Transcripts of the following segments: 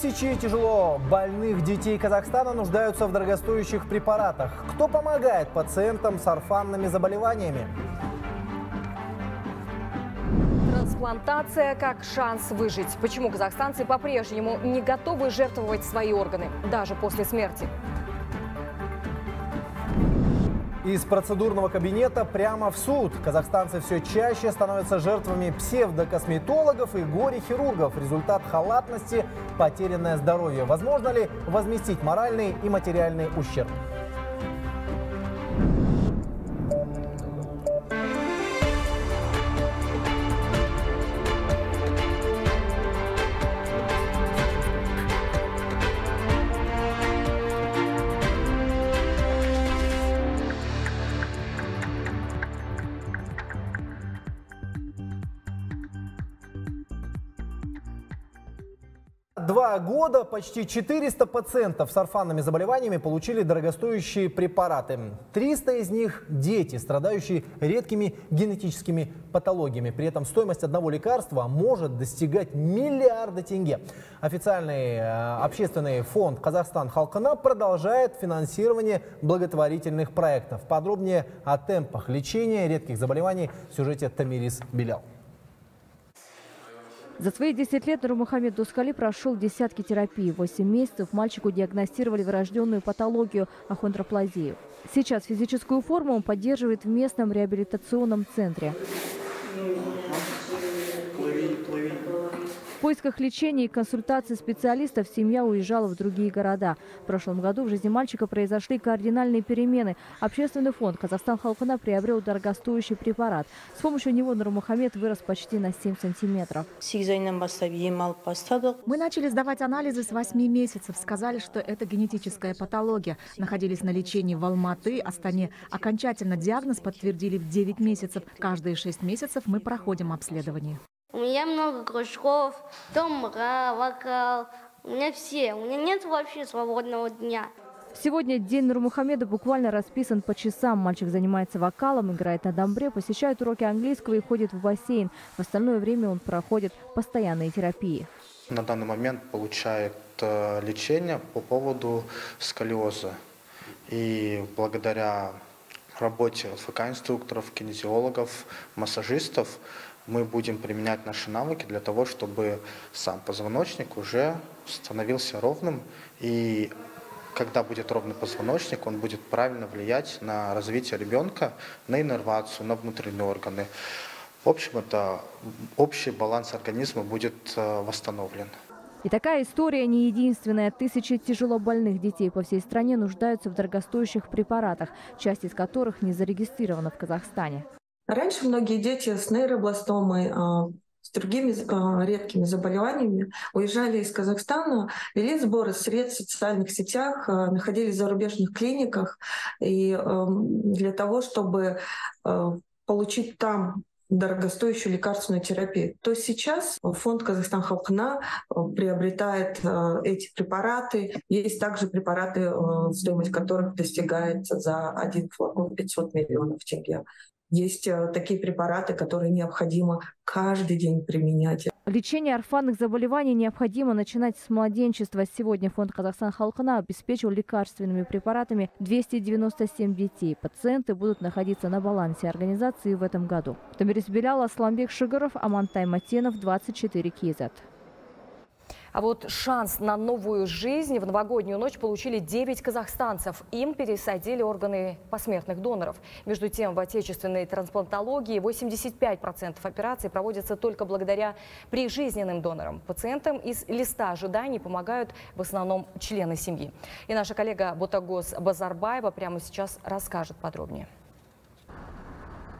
Тысячи тяжело больных детей Казахстана нуждаются в дорогостоящих препаратах. Кто помогает пациентам с орфанными заболеваниями? Трансплантация как шанс выжить. Почему казахстанцы по-прежнему не готовы жертвовать свои органы, даже после смерти? Из процедурного кабинета прямо в суд. Казахстанцы все чаще становятся жертвами псевдокосметологов и горе-хирургов. Результат халатности – потерянное здоровье. Возможно ли возместить моральный и материальный ущерб? Года почти 400 пациентов с орфанными заболеваниями получили дорогостоящие препараты. 300 из них – дети, страдающие редкими генетическими патологиями. При этом стоимость одного лекарства может достигать миллиарда тенге. Официальный э, общественный фонд «Казахстан Халкана» продолжает финансирование благотворительных проектов. Подробнее о темпах лечения редких заболеваний в сюжете Тамирис Белял. За свои 10 лет Нурмухамед Дускали прошел десятки терапий. 8 месяцев мальчику диагностировали врожденную патологию ахондроплазию. Сейчас физическую форму он поддерживает в местном реабилитационном центре. В поисках лечения и консультаций специалистов семья уезжала в другие города. В прошлом году в жизни мальчика произошли кардинальные перемены. Общественный фонд «Казахстан Халкана» приобрел дорогостоящий препарат. С помощью него Нурмухамед вырос почти на 7 сантиметров. Мы начали сдавать анализы с 8 месяцев. Сказали, что это генетическая патология. Находились на лечении в Алматы, Астане. Окончательно диагноз подтвердили в 9 месяцев. Каждые 6 месяцев мы проходим обследование. У меня много кружков, домра, вокал. У меня все. У меня нет вообще свободного дня. Сегодня день Нурмухамеда буквально расписан по часам. Мальчик занимается вокалом, играет на домбре, посещает уроки английского и ходит в бассейн. В остальное время он проходит постоянные терапии. На данный момент получает э, лечение по поводу сколиоза. И благодаря работе ФК-инструкторов, кинезиологов, массажистов мы будем применять наши навыки для того, чтобы сам позвоночник уже становился ровным. И когда будет ровный позвоночник, он будет правильно влиять на развитие ребенка, на иннервацию, на внутренние органы. В общем, это общий баланс организма будет э, восстановлен. И такая история не единственная. Тысячи тяжело больных детей по всей стране нуждаются в дорогостоящих препаратах, часть из которых не зарегистрирована в Казахстане. Раньше многие дети с нейробластомой, а, с другими а, редкими заболеваниями уезжали из Казахстана, вели сборы средств в социальных сетях, а, находились в зарубежных клиниках. И для того, чтобы получить там дорогостоящую лекарственную терапию, то сейчас фонд Казахстан Халкна приобретает эти препараты. Есть также препараты, стоимость которых достигает за один флакон 500 миллионов тенге. Есть э, такие препараты, которые необходимо каждый день применять. Лечение орфанных заболеваний необходимо начинать с младенчества. Сегодня фонд Казахстан Халкана обеспечил лекарственными препаратами 297 детей. Пациенты будут находиться на балансе организации в этом году. Тамирис Белял, Асламбек Шигаров, Амантай Матенов, 24 КИЗАТ. А вот шанс на новую жизнь в новогоднюю ночь получили 9 казахстанцев. Им пересадили органы посмертных доноров. Между тем, в отечественной трансплантологии 85% операций проводятся только благодаря прижизненным донорам. Пациентам из листа ожиданий помогают в основном члены семьи. И наша коллега Ботагос Базарбаева прямо сейчас расскажет подробнее.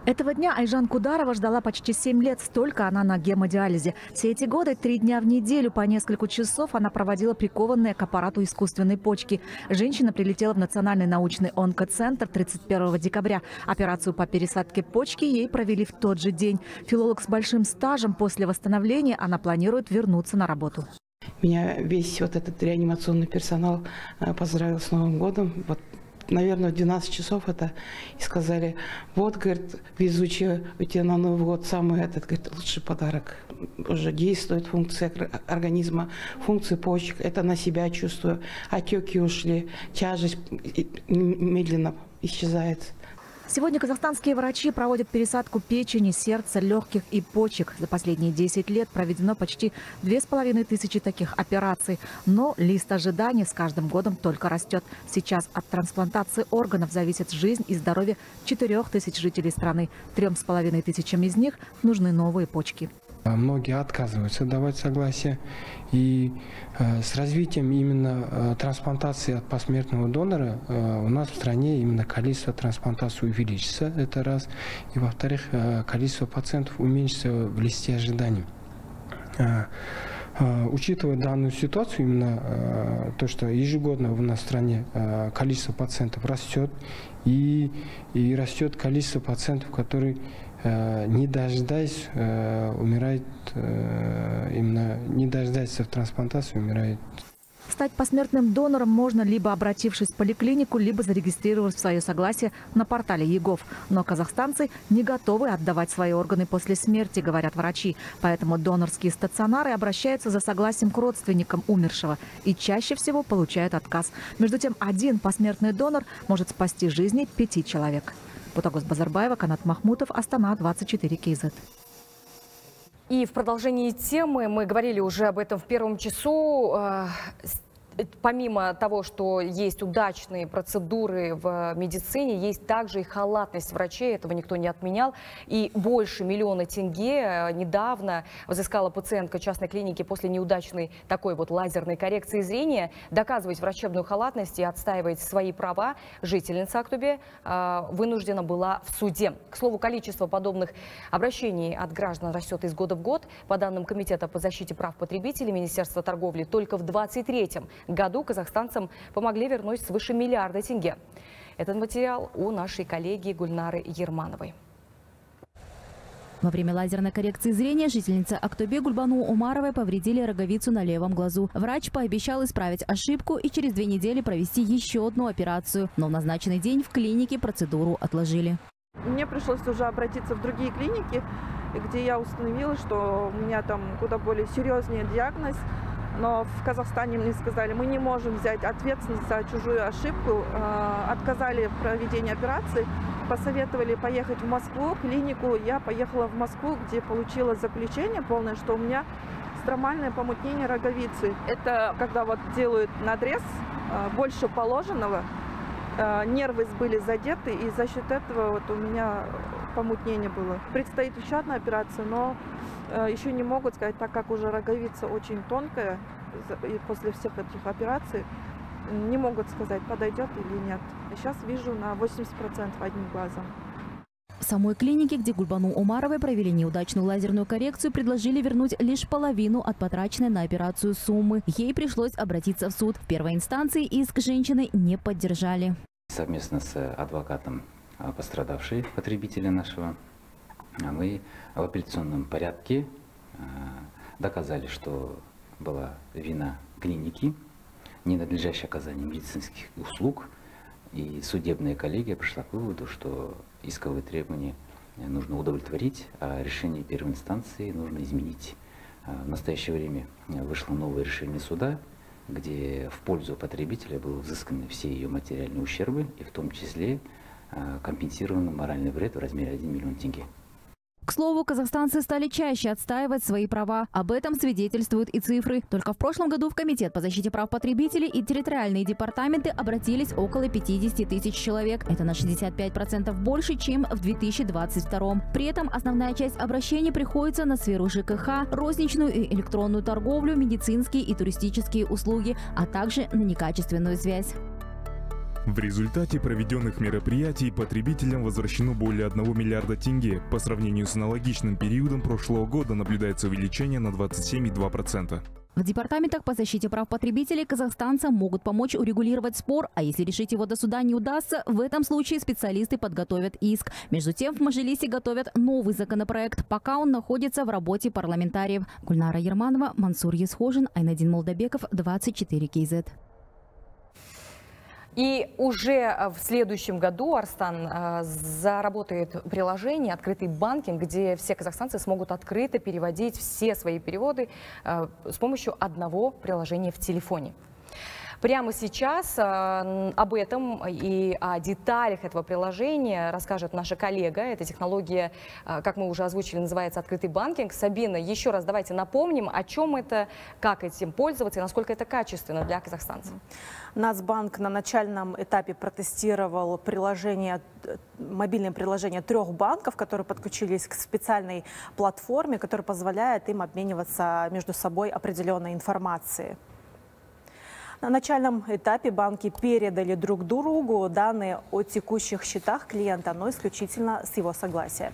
Этого дня Айжан Кударова ждала почти 7 лет, столько она на гемодиализе. Все эти годы, три дня в неделю, по несколько часов она проводила прикованные к аппарату искусственной почки. Женщина прилетела в Национальный научный онкоцентр 31 декабря. Операцию по пересадке почки ей провели в тот же день. Филолог с большим стажем после восстановления она планирует вернуться на работу. Меня весь вот этот реанимационный персонал э, поздравил с Новым годом. Вот наверное, в 12 часов это, и сказали, вот, говорит, везучая, у тебя на Новый год самый этот, говорит, лучший подарок. Уже действует функция организма, функции почек, это на себя чувствую. Отеки ушли, тяжесть медленно исчезает. Сегодня казахстанские врачи проводят пересадку печени, сердца, легких и почек. За последние 10 лет проведено почти 2500 таких операций. Но лист ожиданий с каждым годом только растет. Сейчас от трансплантации органов зависит жизнь и здоровье 4000 жителей страны. Трем с половиной тысячам из них нужны новые почки. А многие отказываются давать согласие. И э, с развитием именно э, трансплантации от посмертного донора э, у нас в стране именно количество трансплантаций увеличится, это раз. И во-вторых, количество пациентов уменьшится в листе ожиданий. Учитывая данную ситуацию, именно то, что ежегодно у нас в стране количество пациентов растет, и, и растет количество пациентов, которые не дожидаясь, э, умирает, э, именно не дожидаясь в трансплантации, умирает. Стать посмертным донором можно либо обратившись в поликлинику, либо зарегистрировав свое согласие на портале ЕГОВ. Но казахстанцы не готовы отдавать свои органы после смерти, говорят врачи. Поэтому донорские стационары обращаются за согласием к родственникам умершего и чаще всего получают отказ. Между тем, один посмертный донор может спасти жизни пяти человек. Бутагос Базарбаева, Канат Махмутов, Астана, 24 КЗ. И в продолжении темы мы говорили уже об этом в первом часу. Помимо того, что есть удачные процедуры в медицине, есть также и халатность врачей, этого никто не отменял. И больше миллиона тенге э, недавно взыскала пациентка частной клиники после неудачной такой вот лазерной коррекции зрения. Доказывать врачебную халатность и отстаивать свои права жительница Актубе э, вынуждена была в суде. К слову, количество подобных обращений от граждан растет из года в год. По данным Комитета по защите прав потребителей Министерства торговли, только в 23-м году казахстанцам помогли вернуть свыше миллиарда тенге. Этот материал у нашей коллеги Гульнары Ермановой. Во время лазерной коррекции зрения жительница Актобе Гульбану Умаровой повредили роговицу на левом глазу. Врач пообещал исправить ошибку и через две недели провести еще одну операцию. Но в назначенный день в клинике процедуру отложили. Мне пришлось уже обратиться в другие клиники, где я установила, что у меня там куда более серьезный диагноз – но в Казахстане мне сказали, мы не можем взять ответственность за чужую ошибку, э, отказали в проведении операции, посоветовали поехать в Москву, клинику. Я поехала в Москву, где получила заключение полное, что у меня стромальное помутнение роговицы. Это когда вот делают надрез э, больше положенного, э, нервы были задеты, и за счет этого вот у меня помутнение было. Предстоит еще одна операция, но еще не могут сказать, так как уже роговица очень тонкая, и после всех этих операций, не могут сказать, подойдет или нет. Сейчас вижу на 80% одним глазом. В самой клинике, где Гульбану Умаровой провели неудачную лазерную коррекцию, предложили вернуть лишь половину от потраченной на операцию суммы. Ей пришлось обратиться в суд. В первой инстанции иск женщины не поддержали. Совместно с адвокатом а, пострадавшей потребителя нашего мы в апелляционном порядке а, доказали, что была вина клиники, ненадлежащее оказание медицинских услуг, и судебная коллегия пришла к выводу, что исковые требования нужно удовлетворить, а решение первой инстанции нужно изменить. А, в настоящее время вышло новое решение суда, где в пользу потребителя были взысканы все ее материальные ущербы, и в том числе компенсирован моральный вред в размере 1 миллион тенге. К слову, казахстанцы стали чаще отстаивать свои права. Об этом свидетельствуют и цифры. Только в прошлом году в Комитет по защите прав потребителей и территориальные департаменты обратились около 50 тысяч человек. Это на 65% больше, чем в 2022. При этом основная часть обращений приходится на сферу ЖКХ, розничную и электронную торговлю, медицинские и туристические услуги, а также на некачественную связь. В результате проведенных мероприятий потребителям возвращено более 1 миллиарда тенге. По сравнению с аналогичным периодом прошлого года наблюдается увеличение на 27,2%. В департаментах по защите прав потребителей казахстанцам могут помочь урегулировать спор, а если решить его до суда не удастся, в этом случае специалисты подготовят иск. Между тем, в Мажилисе готовят новый законопроект, пока он находится в работе парламентариев. Гульнара Ерманова, Мансур Есхожин, Айнадин Молдобеков, 24 КЗ. И уже э, в следующем году, Арстан, э, заработает приложение «Открытый банкинг», где все казахстанцы смогут открыто переводить все свои переводы э, с помощью одного приложения в телефоне. Прямо сейчас э, об этом и о деталях этого приложения расскажет наша коллега. Эта технология, э, как мы уже озвучили, называется открытый банкинг. Сабина, еще раз давайте напомним, о чем это, как этим пользоваться и насколько это качественно для казахстанцев. Нацбанк на начальном этапе протестировал приложение, мобильное приложение трех банков, которые подключились к специальной платформе, которая позволяет им обмениваться между собой определенной информацией. На начальном этапе банки передали друг другу данные о текущих счетах клиента, но исключительно с его согласия.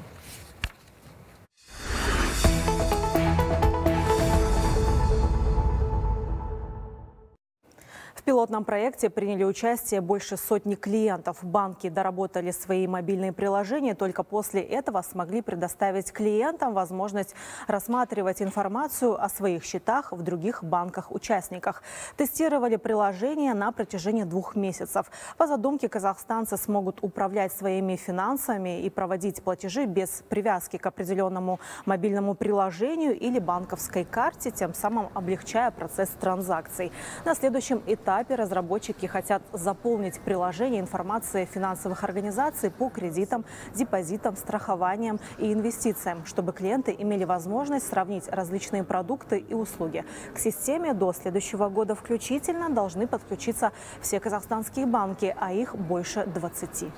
Пилотном проекте приняли участие больше сотни клиентов. Банки доработали свои мобильные приложения, только после этого смогли предоставить клиентам возможность рассматривать информацию о своих счетах в других банках-участниках. Тестировали приложение на протяжении двух месяцев. По задумке казахстанцы смогут управлять своими финансами и проводить платежи без привязки к определенному мобильному приложению или банковской карте, тем самым облегчая процесс транзакций. На следующем этапе этапе разработчики хотят заполнить приложение информацией финансовых организаций по кредитам, депозитам, страхованиям и инвестициям, чтобы клиенты имели возможность сравнить различные продукты и услуги. К системе до следующего года включительно должны подключиться все казахстанские банки, а их больше 20.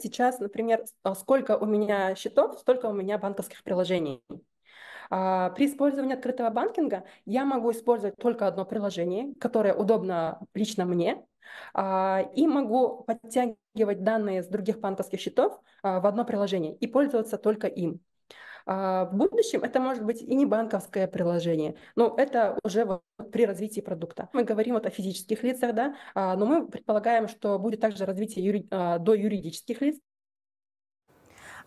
Сейчас, например, сколько у меня счетов, столько у меня банковских приложений. А, при использовании открытого банкинга я могу использовать только одно приложение, которое удобно лично мне, а, и могу подтягивать данные с других банковских счетов а, в одно приложение и пользоваться только им. В будущем это может быть и не банковское приложение, но это уже вот при развитии продукта. Мы говорим вот о физических лицах, да, но мы предполагаем, что будет также развитие юри... до юридических лиц,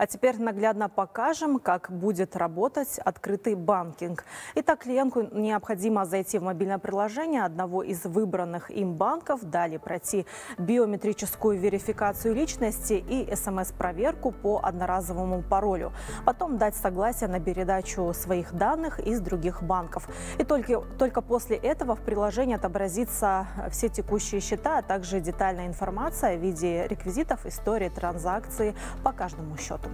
а теперь наглядно покажем, как будет работать открытый банкинг. Итак, клиенту необходимо зайти в мобильное приложение одного из выбранных им банков, далее пройти биометрическую верификацию личности и смс-проверку по одноразовому паролю. Потом дать согласие на передачу своих данных из других банков. И только, только после этого в приложении отобразится все текущие счета, а также детальная информация в виде реквизитов, истории транзакции по каждому счету.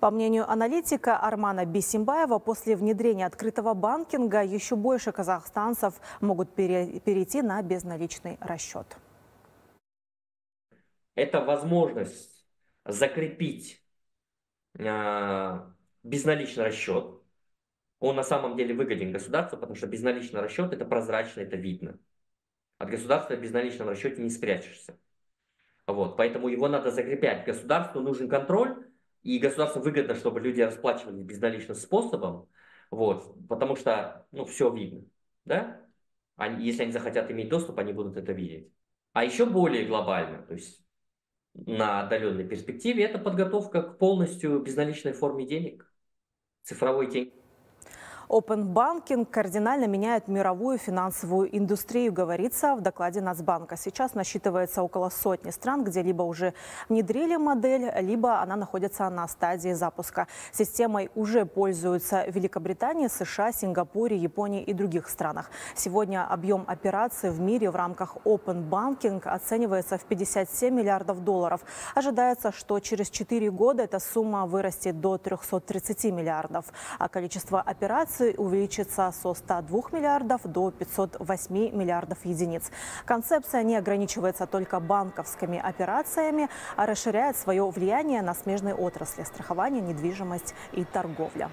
По мнению аналитика Армана Бисимбаева, после внедрения открытого банкинга еще больше казахстанцев могут перейти на безналичный расчет. Это возможность закрепить э, безналичный расчет. Он на самом деле выгоден государству, потому что безналичный расчет это прозрачно, это видно. От государства в безналичном расчете не спрячешься. Вот, поэтому его надо закреплять. Государству нужен контроль, и государству выгодно, чтобы люди расплачивались безналичным способом, вот, потому что, ну, все видно, да? Они, если они захотят иметь доступ, они будут это видеть. А еще более глобально, то есть на отдаленной перспективе, это подготовка к полностью безналичной форме денег, цифровой деньги. Open Banking кардинально меняет мировую финансовую индустрию, говорится в докладе Нацбанка. Сейчас насчитывается около сотни стран, где либо уже внедрили модель, либо она находится на стадии запуска. Системой уже пользуются Великобритания, США, Сингапуре, Японии и других странах. Сегодня объем операций в мире в рамках Open Banking оценивается в 57 миллиардов долларов. Ожидается, что через 4 года эта сумма вырастет до 330 миллиардов, а количество операций операций увеличится со 102 миллиардов до 508 миллиардов единиц. Концепция не ограничивается только банковскими операциями, а расширяет свое влияние на смежные отрасли – страхование, недвижимость и торговля.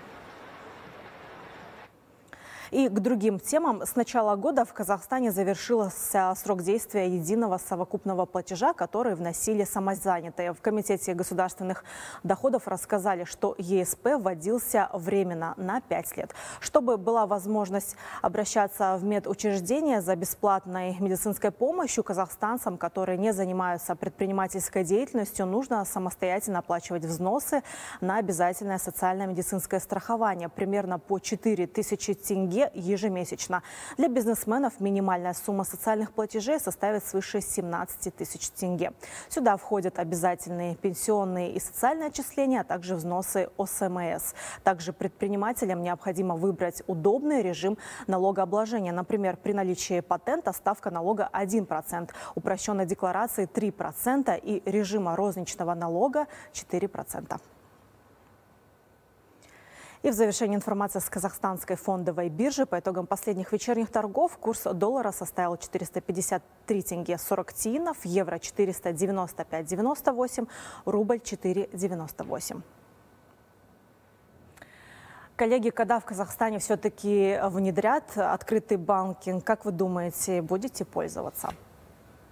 И к другим темам. С начала года в Казахстане завершился срок действия единого совокупного платежа, который вносили самозанятые. В Комитете государственных доходов рассказали, что ЕСП вводился временно на 5 лет. Чтобы была возможность обращаться в медучреждение за бесплатной медицинской помощью казахстанцам, которые не занимаются предпринимательской деятельностью, нужно самостоятельно оплачивать взносы на обязательное социальное медицинское страхование. Примерно по 4 тысячи тенге ежемесячно. Для бизнесменов минимальная сумма социальных платежей составит свыше 17 тысяч тенге. Сюда входят обязательные пенсионные и социальные отчисления, а также взносы ОСМС. Также предпринимателям необходимо выбрать удобный режим налогообложения. Например, при наличии патента ставка налога 1%, упрощенной декларации 3% и режима розничного налога 4%. И в завершении информация с казахстанской фондовой биржи. По итогам последних вечерних торгов курс доллара составил 453 тенге 40 тиинов, евро 495,98, рубль 4,98. Коллеги, когда в Казахстане все-таки внедрят открытый банкинг, как вы думаете, будете пользоваться?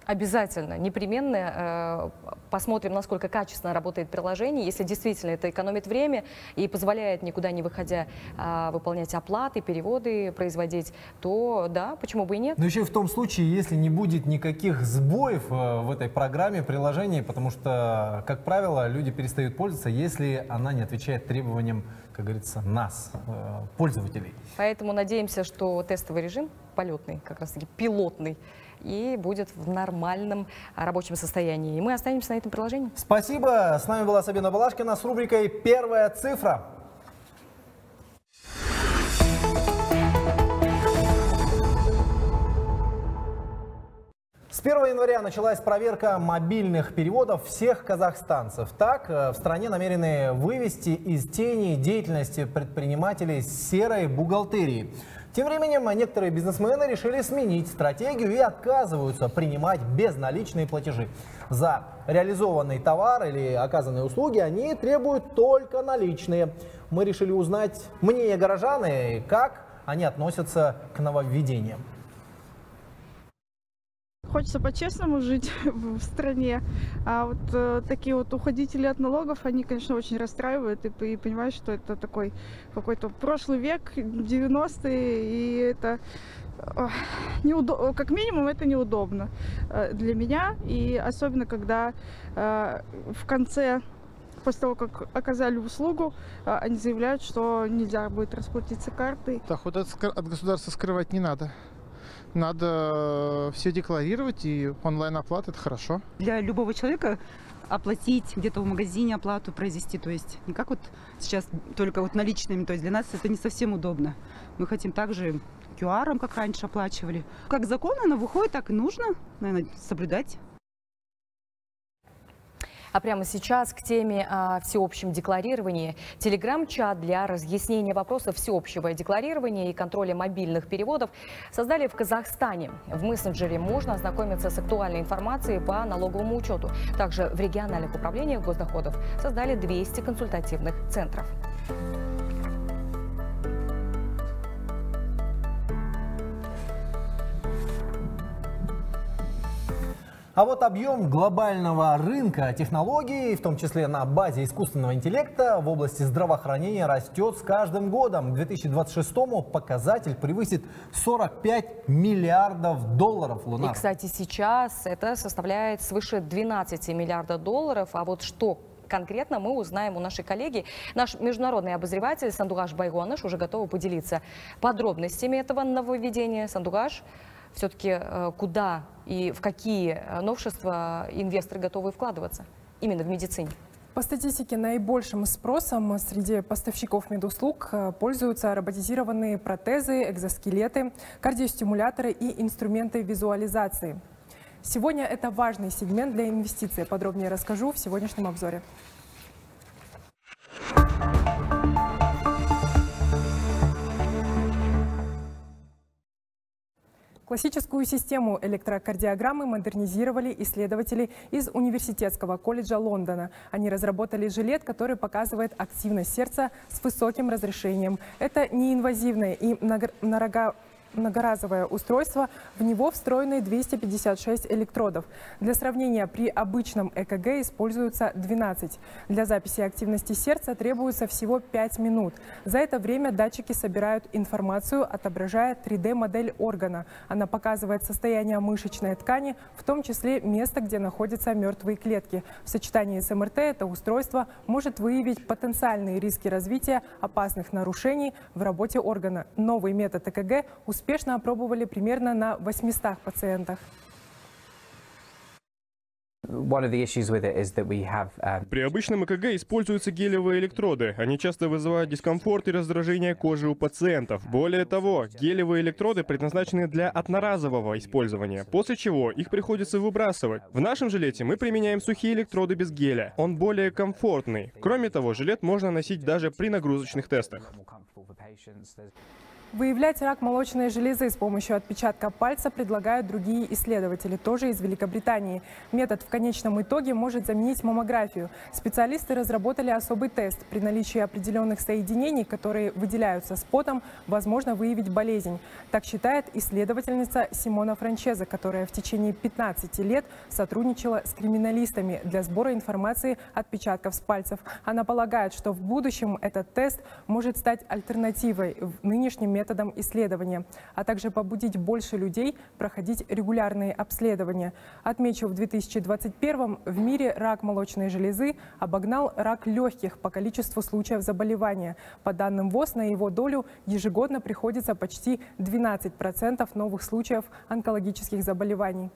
Обязательно, непременно э, посмотрим, насколько качественно работает приложение. Если действительно это экономит время и позволяет, никуда не выходя, э, выполнять оплаты, переводы производить, то да, почему бы и нет. Но еще в том случае, если не будет никаких сбоев э, в этой программе, приложении, потому что, как правило, люди перестают пользоваться, если она не отвечает требованиям, как говорится, нас, э, пользователей. Поэтому надеемся, что тестовый режим полетный, как раз таки пилотный, и будет в нормальном рабочем состоянии. И мы останемся на этом приложении. Спасибо. С нами была Сабина Балашкина с рубрикой «Первая цифра». 1 января началась проверка мобильных переводов всех казахстанцев. Так, э, в стране намерены вывести из тени деятельности предпринимателей серой бухгалтерии. Тем временем некоторые бизнесмены решили сменить стратегию и отказываются принимать безналичные платежи. За реализованный товар или оказанные услуги они требуют только наличные. Мы решили узнать мнение горожан и как они относятся к нововведениям. Хочется по-честному жить в стране, а вот э, такие вот уходители от налогов, они, конечно, очень расстраивают, и, и понимаешь, что это такой какой-то прошлый век, 90-е, и это э, неудобно, как минимум это неудобно э, для меня, и особенно когда э, в конце после того, как оказали услугу, э, они заявляют, что нельзя будет расплатиться картой. Доход от, от государства скрывать не надо. Надо все декларировать, и онлайн-оплата – это хорошо. Для любого человека оплатить где-то в магазине оплату произвести, то есть не как вот сейчас только вот наличными, то есть для нас это не совсем удобно. Мы хотим также QR, как раньше оплачивали. Как закон оно выходит, так и нужно, наверное, соблюдать. А прямо сейчас к теме о всеобщем декларировании. Телеграм-чат для разъяснения вопросов всеобщего декларирования и контроля мобильных переводов создали в Казахстане. В мессенджере можно ознакомиться с актуальной информацией по налоговому учету. Также в региональных управлениях госдоходов создали 200 консультативных центров. А вот объем глобального рынка технологий, в том числе на базе искусственного интеллекта, в области здравоохранения растет с каждым годом. К 2026 показатель превысит 45 миллиардов долларов. Лунар. И, кстати, сейчас это составляет свыше 12 миллиардов долларов. А вот что конкретно мы узнаем у нашей коллеги. Наш международный обозреватель Сандугаш Байгуаныш уже готова поделиться подробностями этого нововведения. Сандугаш, все-таки э, куда и в какие э, новшества инвесторы готовы вкладываться именно в медицине? По статистике, наибольшим спросом среди поставщиков медуслуг э, пользуются роботизированные протезы, экзоскелеты, кардиостимуляторы и инструменты визуализации. Сегодня это важный сегмент для инвестиций. Подробнее расскажу в сегодняшнем обзоре. Классическую систему электрокардиограммы модернизировали исследователи из Университетского колледжа Лондона. Они разработали жилет, который показывает активность сердца с высоким разрешением. Это неинвазивное и много многоразовое устройство, в него встроены 256 электродов. Для сравнения, при обычном ЭКГ используется 12. Для записи активности сердца требуется всего 5 минут. За это время датчики собирают информацию, отображая 3D-модель органа. Она показывает состояние мышечной ткани, в том числе место, где находятся мертвые клетки. В сочетании с МРТ это устройство может выявить потенциальные риски развития опасных нарушений в работе органа. Новый метод ЭКГ успешно успешно опробовали примерно на 800 пациентах. Um, При обычном ЭКГ используются гелевые электроды. Они часто вызывают дискомфорт и раздражение кожи у пациентов. Более того, гелевые электроды предназначены для одноразового использования, после чего их приходится выбрасывать. В нашем жилете мы применяем сухие электроды без геля. Он более комфортный. Кроме того, жилет можно носить даже при нагрузочных тестах. Выявлять рак молочной железы с помощью отпечатка пальца предлагают другие исследователи, тоже из Великобритании. Метод в конечном итоге может заменить маммографию. Специалисты разработали особый тест. При наличии определенных соединений, которые выделяются с потом, возможно выявить болезнь. Так считает исследовательница Симона Франчеза, которая в течение 15 лет сотрудничала с криминалистами для сбора информации отпечатков с пальцев. Она полагает, что в будущем этот тест может стать альтернативой в нынешнем методе методом исследования, а также побудить больше людей проходить регулярные обследования. Отмечу, в 2021 в мире рак молочной железы обогнал рак легких по количеству случаев заболевания. По данным ВОЗ, на его долю ежегодно приходится почти 12% новых случаев онкологических заболеваний.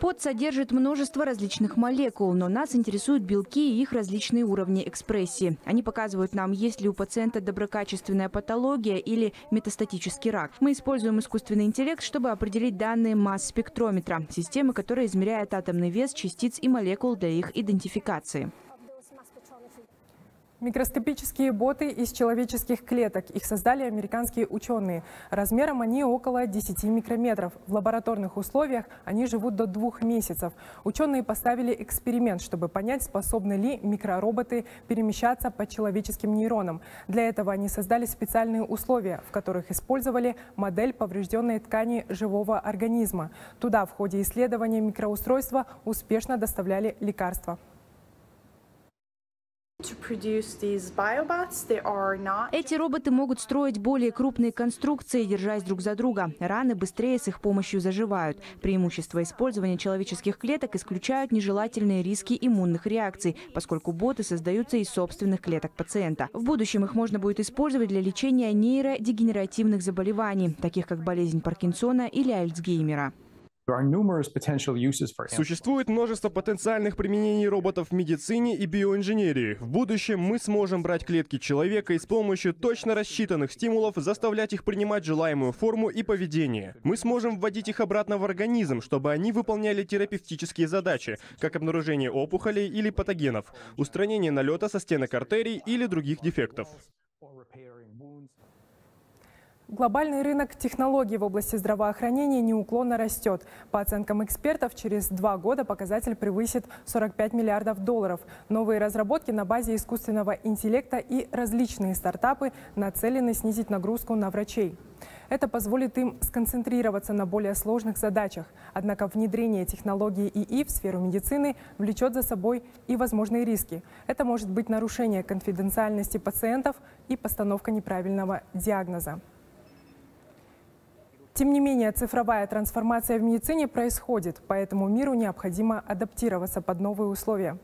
Пот содержит множество различных молекул, но нас интересуют белки и их различные уровни экспрессии. Они показывают нам, есть ли у пациента доброкачественная патология или метастатический рак. Мы используем искусственный интеллект, чтобы определить данные масс-спектрометра, системы, которая измеряет атомный вес частиц и молекул для их идентификации. Микроскопические боты из человеческих клеток. Их создали американские ученые. Размером они около 10 микрометров. В лабораторных условиях они живут до двух месяцев. Ученые поставили эксперимент, чтобы понять, способны ли микророботы перемещаться по человеческим нейронам. Для этого они создали специальные условия, в которых использовали модель поврежденной ткани живого организма. Туда в ходе исследования микроустройства успешно доставляли лекарства. Эти роботы могут строить более крупные конструкции, держась друг за друга. Раны быстрее с их помощью заживают. Преимущество использования человеческих клеток исключают нежелательные риски иммунных реакций, поскольку боты создаются из собственных клеток пациента. В будущем их можно будет использовать для лечения нейродегенеративных заболеваний, таких как болезнь Паркинсона или Альцгеймера. Существует множество потенциальных применений роботов в медицине и биоинженерии. В будущем мы сможем брать клетки человека и с помощью точно рассчитанных стимулов заставлять их принимать желаемую форму и поведение. Мы сможем вводить их обратно в организм, чтобы они выполняли терапевтические задачи, как обнаружение опухолей или патогенов, устранение налета со стенок артерий или других дефектов. Глобальный рынок технологий в области здравоохранения неуклонно растет. По оценкам экспертов, через два года показатель превысит 45 миллиардов долларов. Новые разработки на базе искусственного интеллекта и различные стартапы нацелены снизить нагрузку на врачей. Это позволит им сконцентрироваться на более сложных задачах. Однако внедрение технологии ИИ в сферу медицины влечет за собой и возможные риски. Это может быть нарушение конфиденциальности пациентов и постановка неправильного диагноза. Тем не менее, цифровая трансформация в медицине происходит, поэтому миру необходимо адаптироваться под новые условия.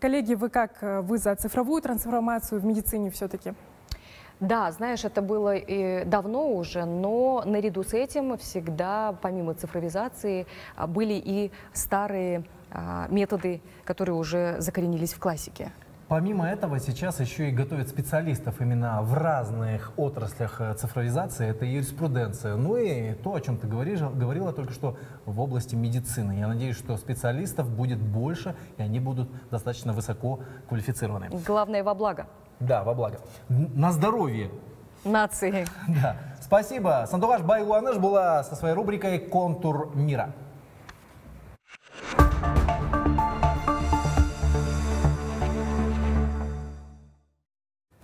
Коллеги, вы как? Вы за цифровую трансформацию в медицине все-таки? Да, знаешь, это было и давно уже, но наряду с этим всегда, помимо цифровизации, были и старые а, методы, которые уже закоренились в классике. Помимо этого, сейчас еще и готовят специалистов именно в разных отраслях э, цифровизации. Это юриспруденция. Ну и то, о чем ты говоришь, говорила только что в области медицины. Я надеюсь, что специалистов будет больше, и они будут достаточно высоко квалифицированы. Главное во благо. Да, во благо. На здоровье нации. Да. Спасибо. Сандугаш Байгуаныш была со своей рубрикой «Контур мира».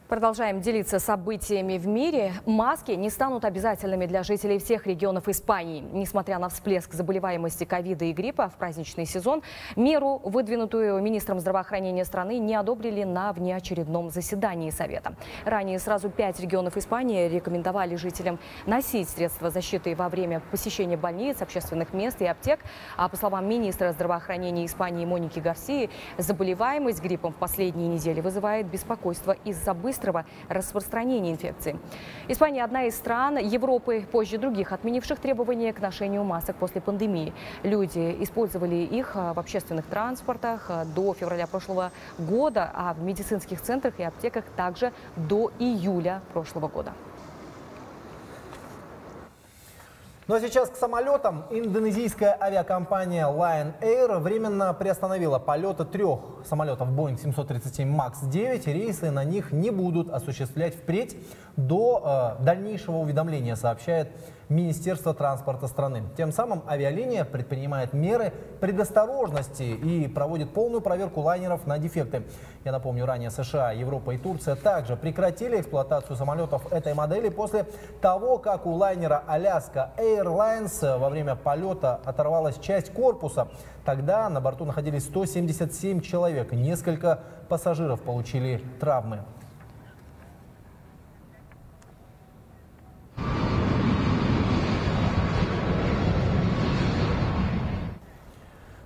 Продолжаем делиться событиями в мире. Маски не станут обязательными для жителей всех регионов Испании. Несмотря на всплеск заболеваемости ковида и гриппа в праздничный сезон, меру, выдвинутую министром здравоохранения страны, не одобрили на внеочередном заседании Совета. Ранее сразу пять регионов Испании рекомендовали жителям носить средства защиты во время посещения больниц, общественных мест и аптек. А по словам министра здравоохранения Испании Моники Гарсии, заболеваемость гриппом в последние недели вызывает беспокойство из-за быстрого быстрого распространения инфекции. Испания одна из стран Европы, позже других, отменивших требования к ношению масок после пандемии. Люди использовали их а, в общественных транспортах а, до февраля прошлого года, а в медицинских центрах и аптеках также до июля прошлого года. Ну а сейчас к самолетам. Индонезийская авиакомпания Lion Air временно приостановила полеты трех самолетов Boeing 737 MAX 9. Рейсы на них не будут осуществлять впредь до э, дальнейшего уведомления, сообщает Министерство транспорта страны. Тем самым авиалиния предпринимает меры предосторожности и проводит полную проверку лайнеров на дефекты. Я напомню, ранее США, Европа и Турция также прекратили эксплуатацию самолетов этой модели после того, как у лайнера Alaska Airlines во время полета оторвалась часть корпуса. Тогда на борту находились 177 человек. Несколько пассажиров получили травмы.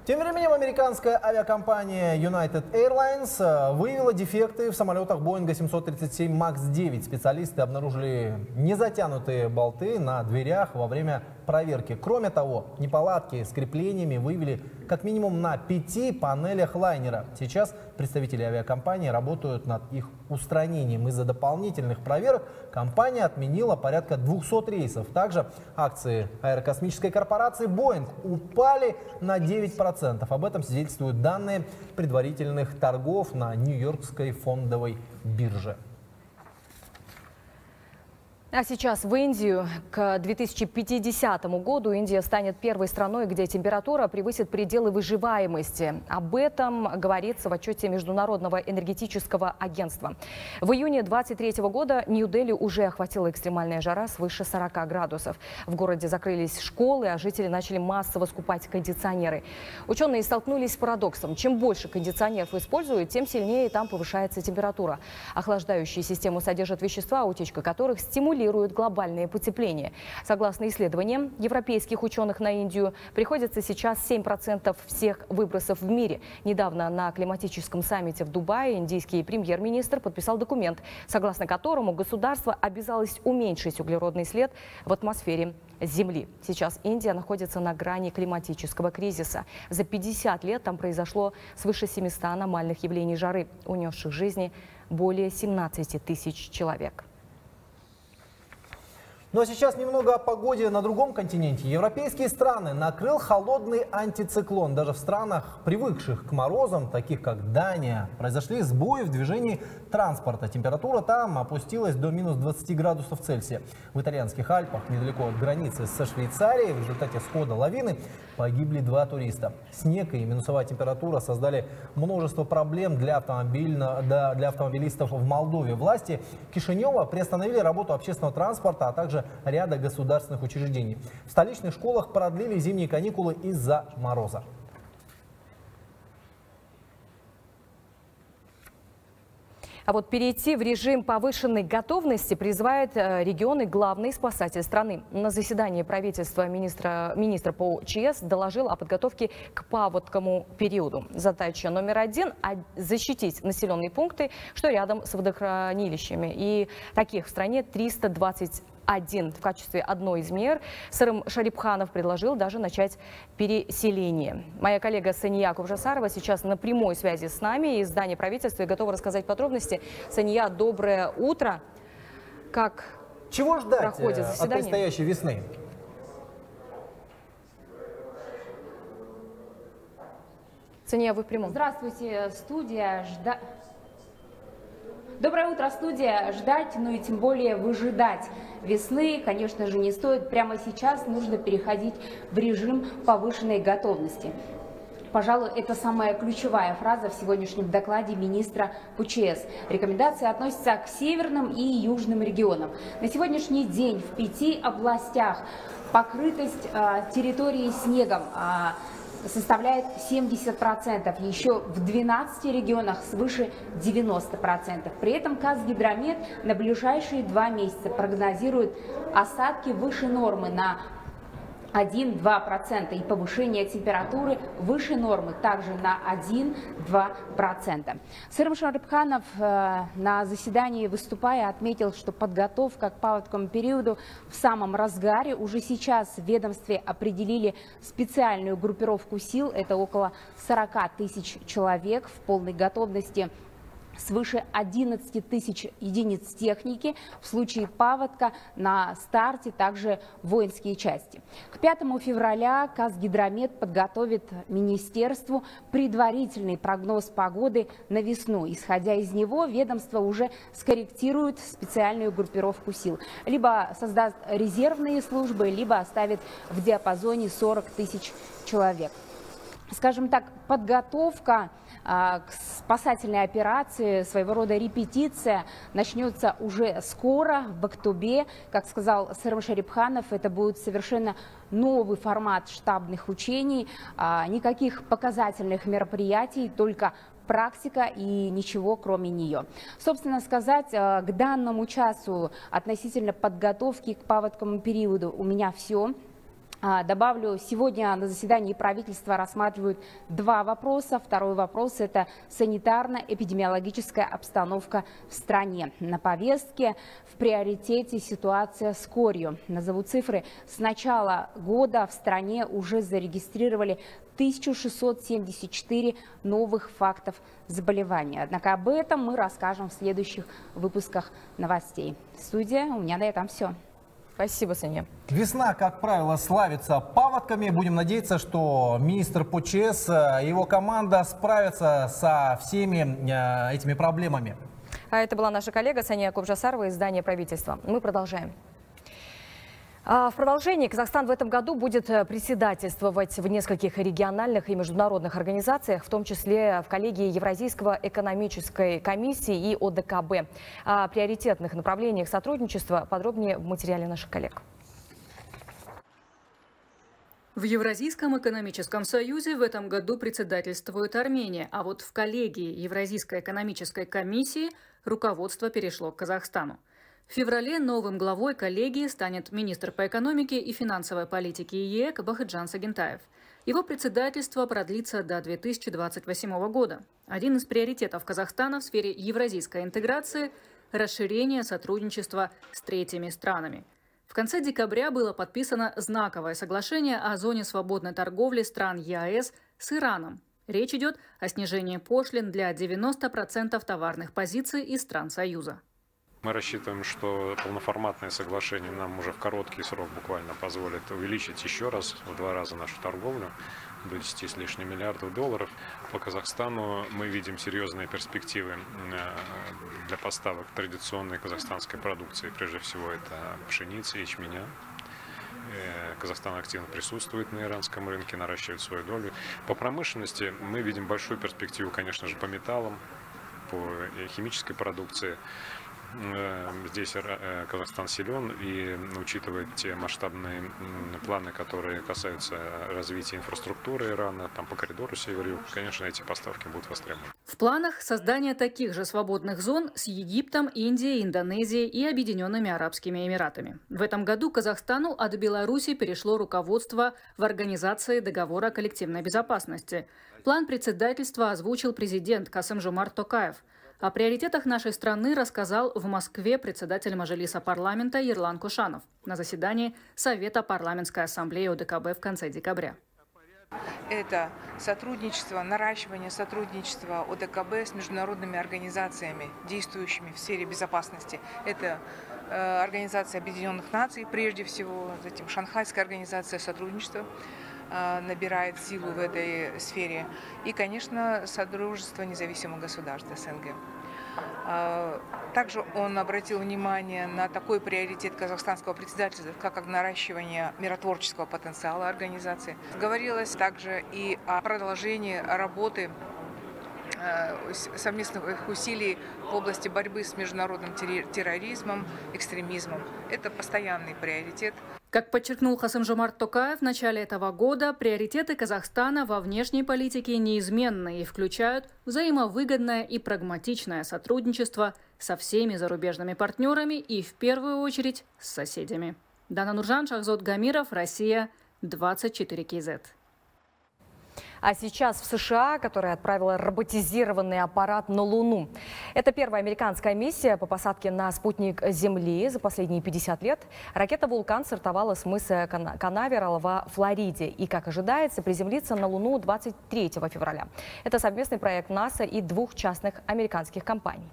Тем временем американская авиакомпания United Airlines э, выявила дефекты в самолетах Boeing 737 MAX 9. Специалисты обнаружили незатянутые болты на дверях во время проверки. Кроме того, неполадки с креплениями выявили как минимум на пяти панелях лайнера. Сейчас представители авиакомпании работают над их устранением. Из-за дополнительных проверок компания отменила порядка 200 рейсов. Также акции аэрокосмической корпорации Boeing упали на 9%. Об этом свидетельствуют данные предварительных торгов на Нью-Йоркской фондовой бирже. А сейчас в Индию. К 2050 году Индия станет первой страной, где температура превысит пределы выживаемости. Об этом говорится в отчете Международного энергетического агентства. В июне 2023 года Нью-Дели уже охватила экстремальная жара свыше 40 градусов. В городе закрылись школы, а жители начали массово скупать кондиционеры. Ученые столкнулись с парадоксом. Чем больше кондиционеров используют, тем сильнее там повышается температура. Охлаждающие системы содержат вещества, утечка которых стимулирует стимулирует глобальное потепление. Согласно исследованиям европейских ученых на Индию, приходится сейчас 7% всех выбросов в мире. Недавно на климатическом саммите в Дубае индийский премьер-министр подписал документ, согласно которому государство обязалось уменьшить углеродный след в атмосфере Земли. Сейчас Индия находится на грани климатического кризиса. За 50 лет там произошло свыше 700 аномальных явлений жары, унесших жизни более 17 тысяч человек. Ну а сейчас немного о погоде на другом континенте. Европейские страны накрыл холодный антициклон. Даже в странах, привыкших к морозам, таких как Дания, произошли сбои в движении транспорта. Температура там опустилась до минус 20 градусов Цельсия. В итальянских Альпах, недалеко от границы со Швейцарией, в результате схода лавины погибли два туриста. Снег и минусовая температура создали множество проблем для, автомобильно, для автомобилистов в Молдове. Власти Кишинева приостановили работу общественного транспорта, а также ряда государственных учреждений. В столичных школах продлили зимние каникулы из-за мороза. А вот перейти в режим повышенной готовности призывает э, регионы главный спасатель страны. На заседании правительства министра, министра по ЧС доложил о подготовке к паводкому периоду. Задача номер один – защитить населенные пункты, что рядом с водохранилищами. И таких в стране 320 один в качестве одной из мер. Сырым Шарипханов предложил даже начать переселение. Моя коллега Сания Кубжасарова сейчас на прямой связи с нами из здания правительства и готова рассказать подробности. Сания, доброе утро. Как Чего ждать проходит э, заседание? от предстоящей весны? Сания, вы в прямом. Здравствуйте, студия. Жда... Доброе утро, студия. Ждать, ну и тем более выжидать весны, конечно же, не стоит. Прямо сейчас нужно переходить в режим повышенной готовности. Пожалуй, это самая ключевая фраза в сегодняшнем докладе министра ПЧС. Рекомендации относятся к северным и южным регионам. На сегодняшний день в пяти областях покрытость э, территории снегом э, составляет 70%, еще в 12 регионах свыше 90%. При этом Казгидромет на ближайшие два месяца прогнозирует осадки выше нормы на 1-2% и повышение температуры выше нормы также на 1-2%. Сырым Шарипханов э, на заседании выступая отметил, что подготовка к паводковому периоду в самом разгаре. Уже сейчас в ведомстве определили специальную группировку сил, это около 40 тысяч человек в полной готовности свыше 11 тысяч единиц техники. В случае паводка на старте также воинские части. К 5 февраля Казгидромет подготовит министерству предварительный прогноз погоды на весну. Исходя из него, ведомство уже скорректирует специальную группировку сил. Либо создаст резервные службы, либо оставит в диапазоне 40 тысяч человек. Скажем так, подготовка спасательной операции, своего рода репетиция, начнется уже скоро, в октябре. Как сказал Сырм Шарипханов, это будет совершенно новый формат штабных учений, а, никаких показательных мероприятий, только практика и ничего кроме нее. Собственно сказать, а, к данному часу относительно подготовки к паводковому периоду у меня все. А, добавлю, сегодня на заседании правительства рассматривают два вопроса. Второй вопрос – это санитарно-эпидемиологическая обстановка в стране. На повестке в приоритете ситуация с корью. Назову цифры. С начала года в стране уже зарегистрировали 1674 новых фактов заболевания. Однако об этом мы расскажем в следующих выпусках новостей. Студия, у меня на этом все. Спасибо, Саня. Весна, как правило, славится паводками. Будем надеяться, что министр ПЧС и его команда справятся со всеми э, этими проблемами. А это была наша коллега Саня Кубжасарова из здания правительства. Мы продолжаем. А в продолжении Казахстан в этом году будет э, председательствовать в нескольких региональных и международных организациях, в том числе в коллегии Евразийского экономической комиссии и ОДКБ. О приоритетных направлениях сотрудничества подробнее в материале наших коллег. В Евразийском экономическом союзе в этом году председательствует Армения, а вот в коллегии Евразийской экономической комиссии руководство перешло к Казахстану. В феврале новым главой коллегии станет министр по экономике и финансовой политике ЕЭК Бакытжан Сагинтаев. Его председательство продлится до 2028 года. Один из приоритетов Казахстана в сфере евразийской интеграции – расширение сотрудничества с третьими странами. В конце декабря было подписано знаковое соглашение о зоне свободной торговли стран ЕАЭС с Ираном. Речь идет о снижении пошлин для 90% товарных позиций из стран Союза. Мы рассчитываем, что полноформатное соглашение нам уже в короткий срок буквально позволит увеличить еще раз, в два раза нашу торговлю до 10 с лишним миллиардов долларов. По Казахстану мы видим серьезные перспективы э, для поставок традиционной казахстанской продукции. Прежде всего это пшеница, ячменя. Э, Казахстан активно присутствует на иранском рынке, наращивает свою долю. По промышленности мы видим большую перспективу, конечно же, по металлам, по э, химической продукции. Эм, здесь э, Казахстан силен и учитывая те масштабные планы, которые касаются развития инфраструктуры Ирана, там по коридору север-юг, конечно, эти поставки будут востребованы. В планах создание таких же свободных зон с Египтом, Индией, Индонезией и Объединенными Арабскими Эмиратами. В этом году Казахстану от Беларуси перешло руководство в Организации договора коллективной безопасности. План председательства озвучил президент Касым-Жумар Токаев – о приоритетах нашей страны рассказал в Москве председатель Мажилиса парламента Ерлан Кушанов на заседании Совета парламентской ассамблеи ОДКБ в конце декабря. Это сотрудничество, наращивание сотрудничества ОДКБ с международными организациями, действующими в сфере безопасности. Это э, Организация Объединенных Наций, прежде всего, затем Шанхайская организация сотрудничества набирает силу в этой сфере. И, конечно, Содружество независимых государств СНГ. А, также он обратил внимание на такой приоритет казахстанского председательства, как наращивание миротворческого потенциала организации. Говорилось также и о продолжении работы Э, совместных усилий в области борьбы с международным терроризмом, экстремизмом. Это постоянный приоритет. Как подчеркнул Хасым-Жомарт Токаев, в начале этого года приоритеты Казахстана во внешней политике неизменны и включают взаимовыгодное и прагматичное сотрудничество со всеми зарубежными партнерами и, в первую очередь, с соседями. Дана Нуржан, Шахзот Гамиров, Россия, 24 КЗ. А сейчас в США, которая отправила роботизированный аппарат на Луну. Это первая американская миссия по посадке на спутник Земли за последние 50 лет. Ракета «Вулкан» стартовала с мыса Канаверал во Флориде и, как ожидается, приземлится на Луну 23 февраля. Это совместный проект НАСА и двух частных американских компаний.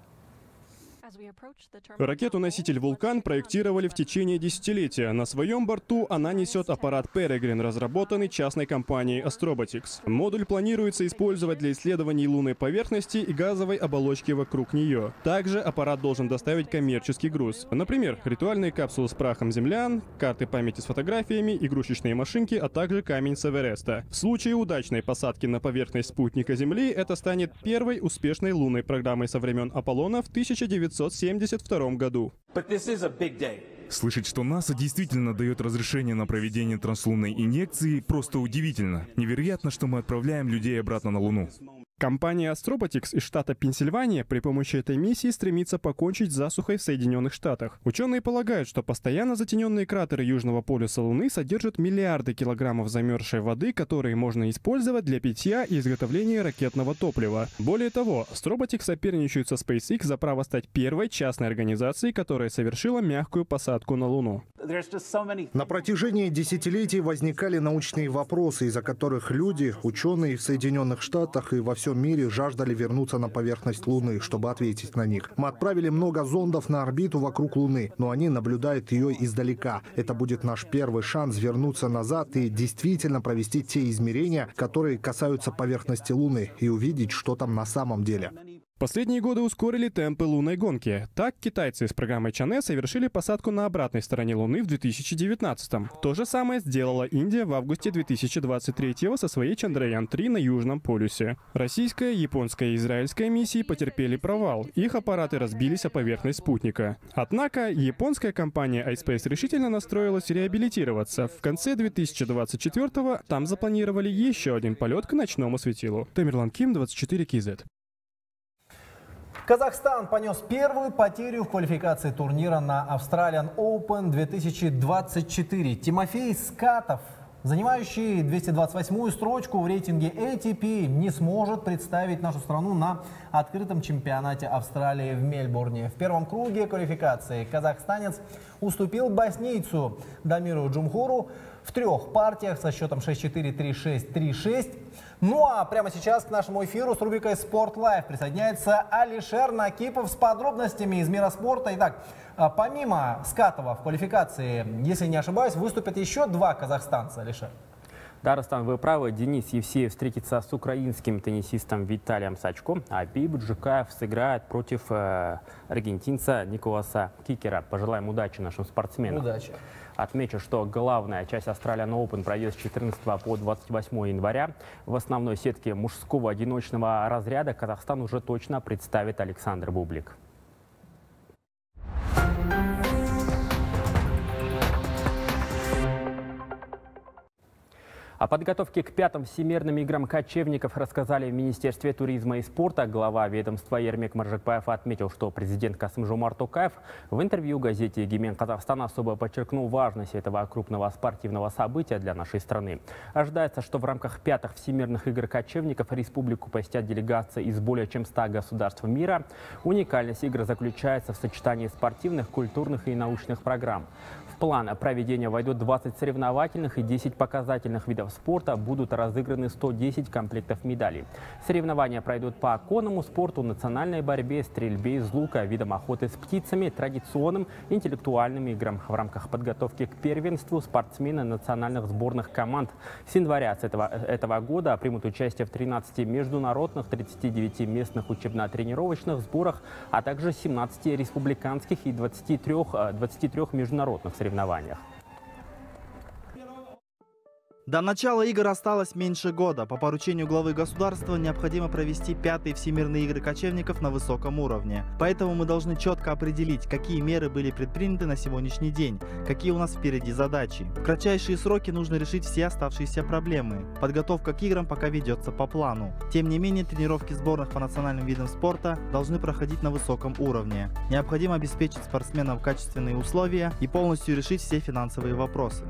Ракету-носитель «Вулкан» проектировали в течение десятилетия. На своем борту она несет аппарат Peregrine, разработанный частной компанией Astrobotics. Модуль планируется использовать для исследований лунной поверхности и газовой оболочки вокруг нее. Также аппарат должен доставить коммерческий груз. Например, ритуальные капсулы с прахом землян, карты памяти с фотографиями, игрушечные машинки, а также камень с Эвереста. В случае удачной посадки на поверхность спутника Земли это станет первой успешной лунной программой со времен Аполлона в 1900 1972 году. Слышать, что НАСА действительно дает разрешение на проведение транслунной инъекции, просто удивительно. Невероятно, что мы отправляем людей обратно на Луну. Компания Astrobotics из штата Пенсильвания при помощи этой миссии стремится покончить с засухой в Соединенных Штатах. Ученые полагают, что постоянно затененные кратеры Южного полюса Луны содержат миллиарды килограммов замерзшей воды, которые можно использовать для питья и изготовления ракетного топлива. Более того, Astrobotics соперничают со SpaceX за право стать первой частной организацией, которая совершила мягкую посадку на Луну. На протяжении десятилетий возникали научные вопросы, из-за которых люди, ученые в Соединенных Штатах и во всем всем мире жаждали вернуться на поверхность Луны, чтобы ответить на них. Мы отправили много зондов на орбиту вокруг Луны, но они наблюдают ее издалека. Это будет наш первый шанс вернуться назад и действительно провести те измерения, которые касаются поверхности Луны и увидеть, что там на самом деле. Последние годы ускорили темпы лунной гонки. Так, китайцы с программой Чане совершили посадку на обратной стороне Луны в 2019-м. То же самое сделала Индия в августе 2023 со своей Чандраян-3 на Южном полюсе. Российская, японская и израильская миссии потерпели провал. Их аппараты разбились о поверхность спутника. Однако, японская компания iSpace решительно настроилась реабилитироваться. В конце 2024-го там запланировали еще один полет к ночному светилу. Тамерлан Ким, 24 КЗ. Казахстан понес первую потерю в квалификации турнира на Australian Open 2024. Тимофей Скатов, занимающий 228-ю строчку в рейтинге ATP, не сможет представить нашу страну на открытом чемпионате Австралии в Мельбурне. В первом круге квалификации казахстанец уступил боснийцу Дамиру Джумхуру в трех партиях со счетом 6-4, 3-6, 3-6. Ну а прямо сейчас к нашему эфиру с рубрикой «Спорт Лайв» присоединяется Алишер Накипов с подробностями из мира спорта. Итак, а, помимо Скатова в квалификации, если не ошибаюсь, выступят еще два казахстанца, Алишер. Да, Рустам, вы правы. Денис Евсеев встретится с украинским теннисистом Виталием Сачко, а Пип Джукаев сыграет против э, аргентинца Николаса Кикера. Пожелаем удачи нашим спортсменам. Удачи. Отмечу, что главная часть Australian Open пройдет с 14 по 28 января. В основной сетке мужского одиночного разряда Казахстан уже точно представит Александр Бублик. О подготовке к пятым всемирным играм кочевников рассказали в Министерстве туризма и спорта. Глава ведомства Ермек Маржикпаев отметил, что президент Касым Жумар Тукаев в интервью газете «Егемен Казахстан» особо подчеркнул важность этого крупного спортивного события для нашей страны. Ожидается, что в рамках пятых всемирных игр кочевников республику посетят делегации из более чем 100 государств мира. Уникальность игр заключается в сочетании спортивных, культурных и научных программ план проведения войдут 20 соревновательных и 10 показательных видов спорта. Будут разыграны 110 комплектов медалей. Соревнования пройдут по конному спорту, национальной борьбе, стрельбе из лука, видам охоты с птицами, традиционным интеллектуальным играм. В рамках подготовки к первенству спортсмены национальных сборных команд с января с этого, этого года примут участие в 13 международных, 39 местных учебно-тренировочных сборах, а также 17 республиканских и 23, 23 международных соревнованиях. До начала игр осталось меньше года. По поручению главы государства необходимо провести пятые всемирные игры кочевников на высоком уровне. Поэтому мы должны четко определить, какие меры были предприняты на сегодняшний день, какие у нас впереди задачи. В кратчайшие сроки нужно решить все оставшиеся проблемы. Подготовка к играм пока ведется по плану. Тем не менее, тренировки сборных по национальным видам спорта должны проходить на высоком уровне. Необходимо обеспечить спортсменам качественные условия и полностью решить все финансовые вопросы.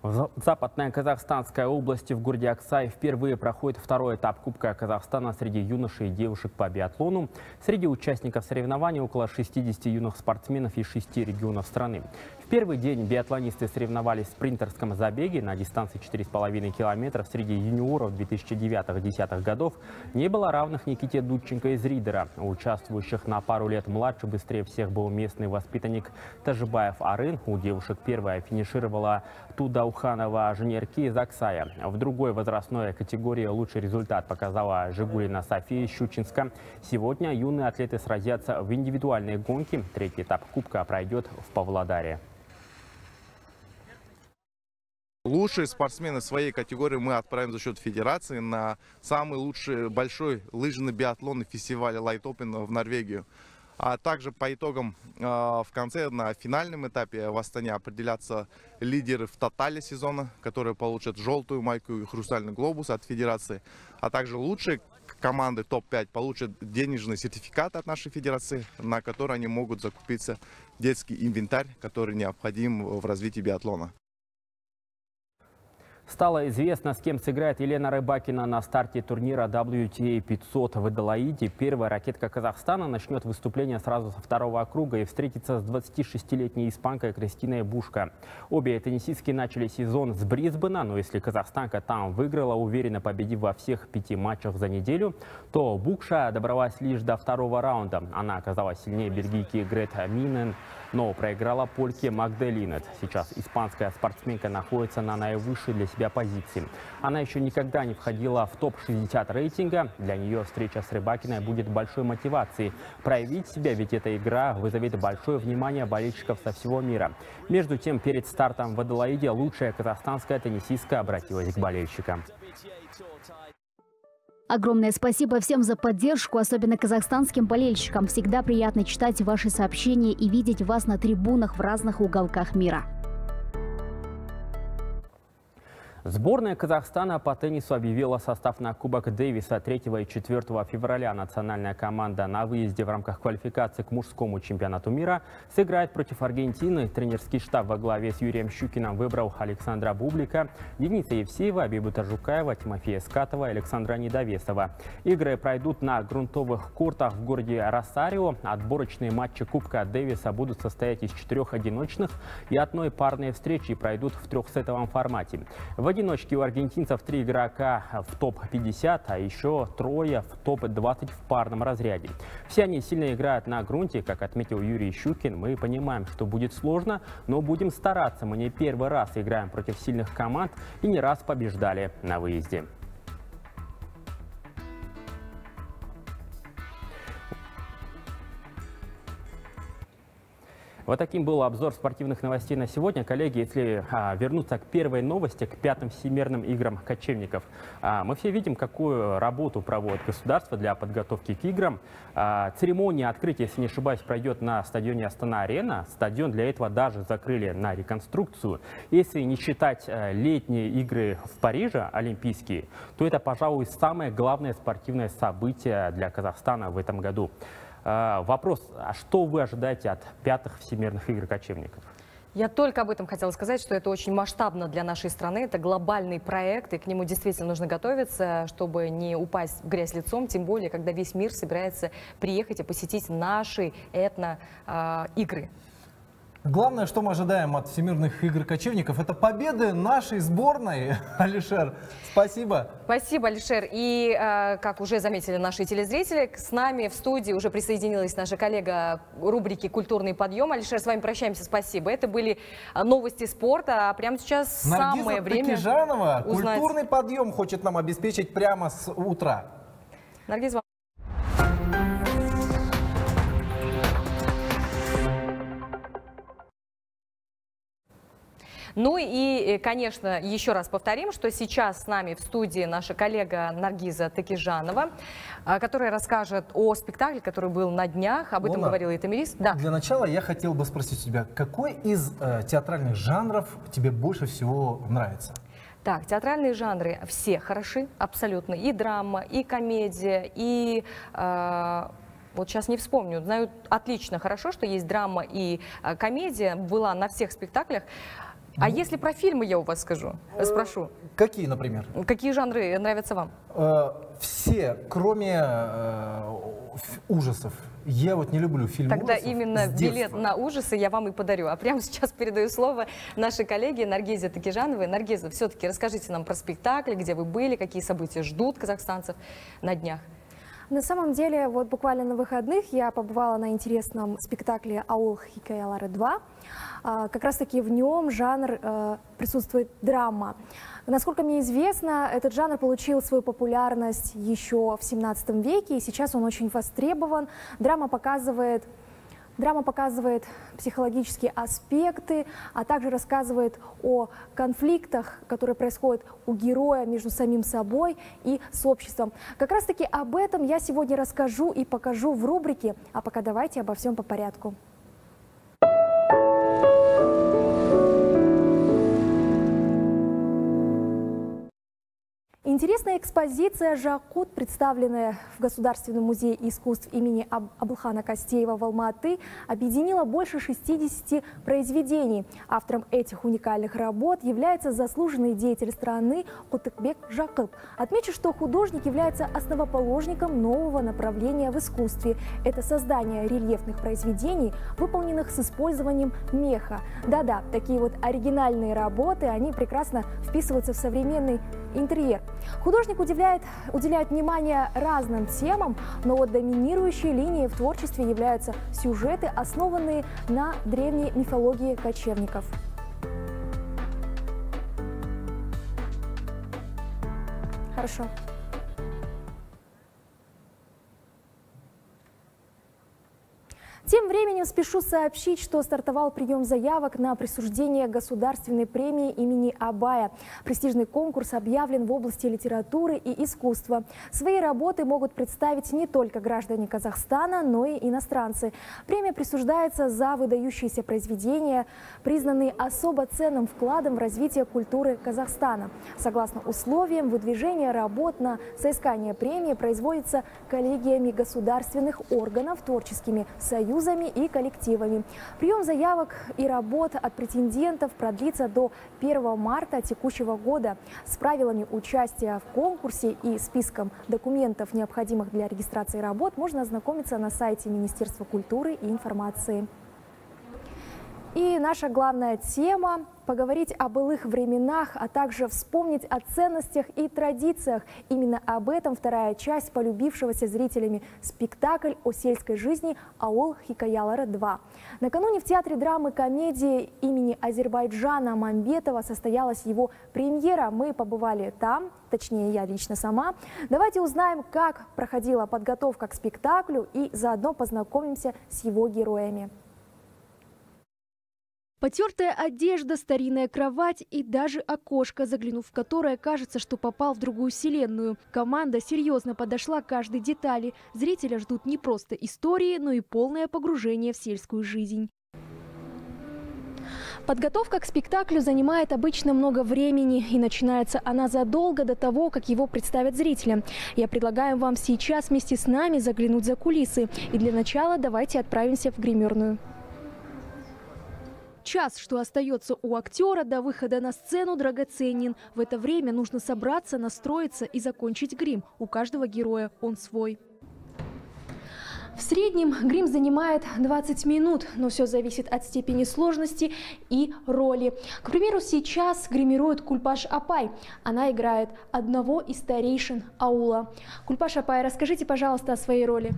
В западной Казахстанской области в городе Аксай впервые проходит второй этап Кубка Казахстана среди юношей и девушек по биатлону. Среди участников соревнований около 60 юных спортсменов из шести регионов страны первый день биатлонисты соревновались в спринтерском забеге на дистанции 4,5 километров среди юниоров 2009-2010 годов. Не было равных Никите Дудченко из Ридера. Участвующих на пару лет младше быстрее всех был местный воспитанник Тажибаев Арын. У девушек первая финишировала Тудауханова Женерки из Аксая. В другой возрастной категории лучший результат показала Жигулина София Щучинска. Сегодня юные атлеты сразятся в индивидуальной гонке. Третий этап Кубка пройдет в Павлодаре. Лучшие спортсмены своей категории мы отправим за счет федерации на самый лучший большой лыжный биатлонный фестиваль Light Open в Норвегию. А также по итогам э, в конце на финальном этапе в Астане определятся лидеры в тотале сезона, которые получат желтую майку и хрустальный глобус от федерации. А также лучшие команды топ-5 получат денежный сертификат от нашей федерации, на который они могут закупиться детский инвентарь, который необходим в развитии биатлона. Стало известно, с кем сыграет Елена Рыбакина на старте турнира WTA 500 в Эдалаиде. Первая ракетка Казахстана начнет выступление сразу со второго круга и встретится с 26-летней испанкой Кристиной Бушко. Обе теннисистки начали сезон с Брисбена, но если казахстанка там выиграла, уверенно победив во всех пяти матчах за неделю, то Букша добралась лишь до второго раунда. Она оказалась сильнее бельгийки Грет Минен, но проиграла польке Магделинет. Сейчас испанская спортсменка находится на наивысшей для себя позиции. Она еще никогда не входила в топ-60 рейтинга. Для нее встреча с Рыбакиной будет большой мотивацией. Проявить себя, ведь эта игра вызовет большое внимание болельщиков со всего мира. Между тем, перед стартом в Аделаиде лучшая казахстанская теннисистка обратилась к болельщикам. Огромное спасибо всем за поддержку, особенно казахстанским болельщикам. Всегда приятно читать ваши сообщения и видеть вас на трибунах в разных уголках мира. Сборная Казахстана по теннису объявила состав на Кубок Дэвиса 3 и 4 февраля. Национальная команда на выезде в рамках квалификации к мужскому чемпионату мира сыграет против Аргентины. Тренерский штаб во главе с Юрием Щукиным выбрал Александра Бублика, Дениса Евсеева, Абибута Жукаева, Тимофея Скатова и Александра Недовесова. Игры пройдут на грунтовых кортах в городе Росарио. Отборочные матчи Кубка Дэвиса будут состоять из четырех одиночных и одной парной встречи и пройдут в трехсетовом формате. В одиночке у аргентинцев три игрока в топ-50, а еще трое в топ-20 в парном разряде. Все они сильно играют на грунте, как отметил Юрий Щукин. Мы понимаем, что будет сложно, но будем стараться. Мы не первый раз играем против сильных команд и не раз побеждали на выезде. Вот таким был обзор спортивных новостей на сегодня. Коллеги, если а, вернуться к первой новости, к пятым всемирным играм кочевников, а, мы все видим, какую работу проводит государство для подготовки к играм. А, церемония открытия, если не ошибаюсь, пройдет на стадионе Астана-Арена. Стадион для этого даже закрыли на реконструкцию. Если не считать а, летние игры в Париже, олимпийские, то это, пожалуй, самое главное спортивное событие для Казахстана в этом году. А, вопрос, а что вы ожидаете от пятых всемирных игр кочевников? Я только об этом хотела сказать, что это очень масштабно для нашей страны. Это глобальный проект, и к нему действительно нужно готовиться, чтобы не упасть в грязь лицом, тем более, когда весь мир собирается приехать и посетить наши этно-игры. Главное, что мы ожидаем от всемирных игр кочевников, это победы нашей сборной. Алишер, спасибо. Спасибо, Алишер. И, э, как уже заметили наши телезрители, с нами в студии уже присоединилась наша коллега рубрики «Культурный подъем». Алишер, с вами прощаемся, спасибо. Это были э, новости спорта. А прямо сейчас Наргиза самое время узнать... культурный подъем хочет нам обеспечить прямо с утра. Наргиз, Ну и, э, конечно, еще раз повторим, что сейчас с нами в студии наша коллега Наргиза Такижанова, а, которая расскажет о спектакле, который был на днях. Об этом Луна, говорила и Тамирис. Да. Для начала я хотел бы спросить тебя, какой из э, театральных жанров тебе больше всего нравится? Так, театральные жанры все хороши, абсолютно. И драма, и комедия, и... Э, вот сейчас не вспомню, знаю отлично, хорошо, что есть драма и э, комедия, была на всех спектаклях. А если про фильмы я у вас скажу, спрошу? Какие, например? Какие жанры нравятся вам? Э, все, кроме э, ужасов. Я вот не люблю фильмы Тогда ужасов именно билет на ужасы я вам и подарю. А прямо сейчас передаю слово нашей коллеге Наргизе Такижановой. Наргиза, все-таки расскажите нам про спектакль, где вы были, какие события ждут казахстанцев на днях. На самом деле, вот буквально на выходных я побывала на интересном спектакле «Аул Хикаялары 2». А, Как раз-таки в нем жанр э, присутствует драма. Насколько мне известно, этот жанр получил свою популярность еще в 17 веке, и сейчас он очень востребован. Драма показывает Драма показывает психологические аспекты, а также рассказывает о конфликтах, которые происходят у героя между самим собой и с обществом. Как раз таки об этом я сегодня расскажу и покажу в рубрике, а пока давайте обо всем по порядку. Интересная экспозиция «Жакут», представленная в Государственном музее искусств имени Аб- Аблхана Костеева в Алма-Аты, объединила больше 60 произведений. Автором этих уникальных работ является заслуженный деятель страны Кутыкбек Жакып. Отмечу, что художник является основоположником нового направления в искусстве. Это создание рельефных произведений, выполненных с использованием меха. Да-да, такие вот оригинальные работы, они прекрасно вписываются в современный интерьер. Художник удивляет, уделяет внимание разным темам, но вот доминирующей линией в творчестве являются сюжеты, основанные на древней мифологии кочевников. Хорошо. Тем временем спешу сообщить, что стартовал прием заявок на присуждение государственной премии имени Абая. Престижный конкурс объявлен в области литературы и искусства. Свои работы могут представить не только граждане Казахстана, но и иностранцы. Премия присуждается за выдающиеся произведения, признанные особо ценным вкладом в развитие культуры Казахстана. Согласно условиям, выдвижение работ на соискание премии производится коллегиями государственных органов, творческими союзами и коллективами. Прием заявок и работ от претендентов продлится до 1 марта текущего года. С правилами участия в конкурсе и списком документов, необходимых для регистрации работ, можно ознакомиться на сайте Министерства культуры и информации. И наша главная тема – поговорить о былых временах, а также вспомнить о ценностях и традициях. Именно об этом вторая часть полюбившегося зрителями спектакль о сельской жизни «Аул Хикаялары 2». Накануне в Театре драмы комедии имени Азербайджана Мамбетова состоялась его премьера. Мы побывали там, точнее я лично сама. Давайте узнаем, как проходила подготовка к спектаклю и заодно познакомимся с его героями. Потертая одежда, старинная кровать и даже окошко, заглянув в которое, кажется, что попал в другую вселенную. Команда серьезно подошла к каждой детали. Зрителя ждут не просто истории, но и полное погружение в сельскую жизнь. Подготовка к спектаклю занимает обычно много времени, и начинается она задолго до того, как его представят зрителям. Я предлагаю вам сейчас вместе с нами заглянуть за кулисы. И для начала давайте отправимся в гримерную. Час, что остается у актера до выхода на сцену, драгоценен. В это время нужно собраться, настроиться и закончить грим. У каждого героя он свой. В среднем грим занимает 20 минут, но все зависит от степени сложности и роли. К примеру, сейчас гримирует Кульпаш Апай. Она играет одного из старейшин аула. Кульпаш Апай, расскажите, пожалуйста, о своей роли.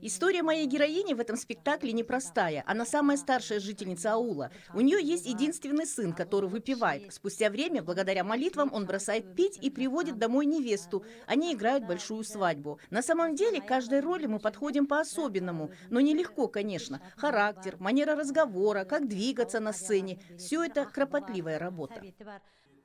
История моей героини в этом спектакле непростая. Она самая старшая жительница аула. У нее есть единственный сын, который выпивает. Спустя время, благодаря молитвам, он бросает пить и приводит домой невесту. Они играют большую свадьбу. На самом деле, каждой роли мы подходим по-особенному. Но нелегко, конечно. Характер, манера разговора, как двигаться на сцене. Все это кропотливая работа.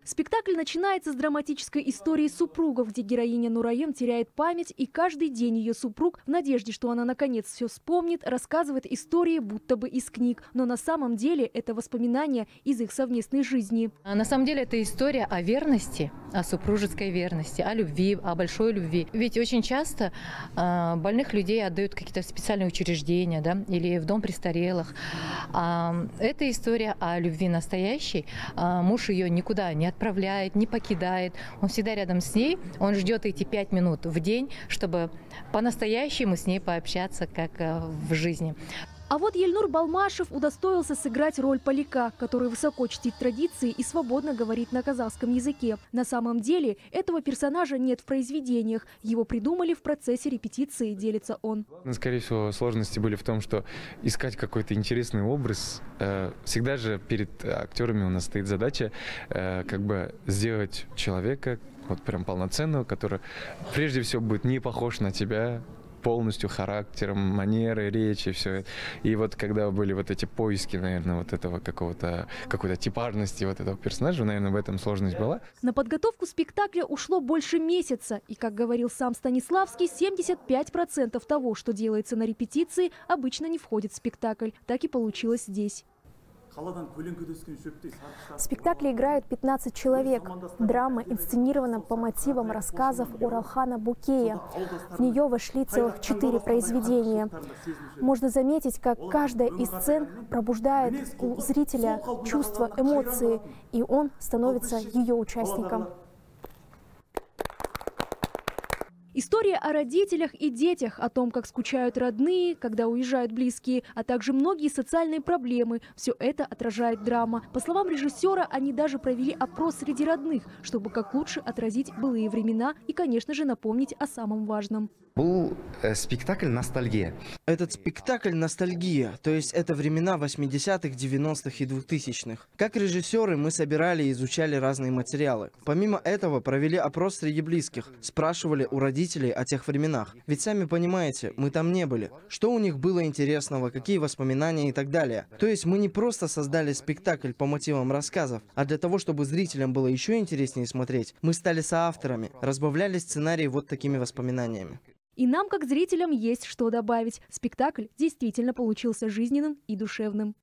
Спектакль начинается с драматической истории супругов, где героиня Нураем теряет память, и каждый день ее супруг, в надежде, что она наконец все вспомнит, рассказывает истории будто бы из книг. Но на самом деле это воспоминания из их совместной жизни. А на самом деле это история о верности, о супружеской верности, о любви, о большой любви. Ведь очень часто э, больных людей отдают какие-то специальные учреждения да, или в дом престарелых. А, это история о любви настоящей. А, муж ее никуда не отправляет, не покидает. Он всегда рядом с ней. Он ждет эти пять минут в день, чтобы по-настоящему с ней пообщаться, как э, в жизни. А вот Ельнур Балмашев удостоился сыграть роль поляка, который высоко чтит традиции и свободно говорит на казахском языке. На самом деле этого персонажа нет в произведениях. Его придумали в процессе репетиции, делится он. Ну, скорее всего, сложности были в том, что искать какой-то интересный образ. Э, всегда же перед актерами у нас стоит задача э, как бы сделать человека вот прям полноценного, который прежде всего будет не похож на тебя, полностью характером, манерой речи, все. И вот когда были вот эти поиски, наверное, вот этого какого-то, какой-то типажности вот этого персонажа, наверное, в этом сложность была. На подготовку спектакля ушло больше месяца. И, как говорил сам Станиславский, 75% того, что делается на репетиции, обычно не входит в спектакль. Так и получилось здесь. В спектакле играют 15 человек. Драма инсценирована по мотивам рассказов Уралхана Букея. В нее вошли целых четыре произведения. Можно заметить, как каждая из сцен пробуждает у зрителя чувства, эмоции, и он становится ее участником. История о родителях и детях, о том, как скучают родные, когда уезжают близкие, а также многие социальные проблемы. Все это отражает драма. По словам режиссера, они даже провели опрос среди родных, чтобы как лучше отразить былые времена и, конечно же, напомнить о самом важном. Был э, спектакль «Ностальгия». Этот спектакль «Ностальгия», то есть это времена 80-х, 90-х и 2000-х. Как режиссеры мы собирали и изучали разные материалы. Помимо этого провели опрос среди близких, спрашивали у родителей о тех временах. Ведь сами понимаете, мы там не были. Что у них было интересного, какие воспоминания и так далее. То есть мы не просто создали спектакль по мотивам рассказов, а для того, чтобы зрителям было еще интереснее смотреть, мы стали соавторами, разбавляли сценарий вот такими воспоминаниями. И нам, как зрителям, есть что добавить. Спектакль действительно получился жизненным и душевным.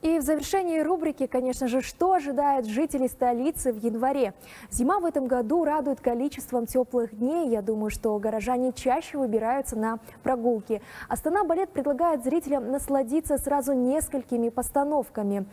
И в завершении рубрики, конечно же, что ожидает жителей столицы в январе. Зима в этом году радует количеством теплых дней. Я думаю, что горожане чаще выбираются на прогулки. Астана Балет предлагает зрителям насладиться сразу несколькими постановками.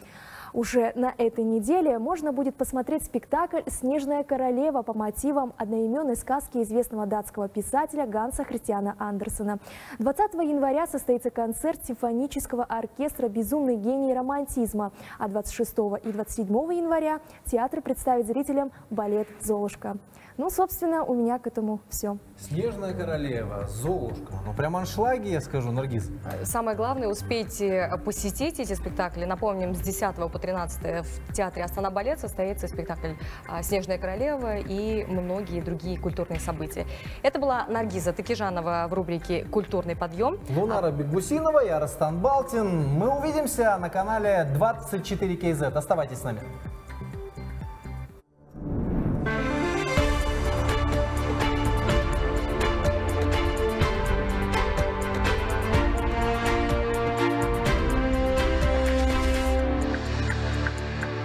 Уже на этой неделе можно будет посмотреть спектакль «Снежная королева» по мотивам одноименной сказки известного датского писателя Ганса Христиана Андерсона. 20 января состоится концерт симфонического оркестра «Безумный гений романтизма», а 26 и 27 января театр представит зрителям балет «Золушка». Ну, собственно, у меня к этому все. Снежная королева, Золушка. Ну, прям аншлаги, я скажу, Наргиз. Самое главное, успейте посетить эти спектакли. Напомним, с 10 по 13 в театре Астана Балет состоится спектакль а, «Снежная королева» и многие другие культурные события. Это была Наргиза Такижанова в рубрике «Культурный подъем». Лунара Бегусинова, я Растан Балтин. Мы увидимся на канале 24 КЗ. Оставайтесь с нами.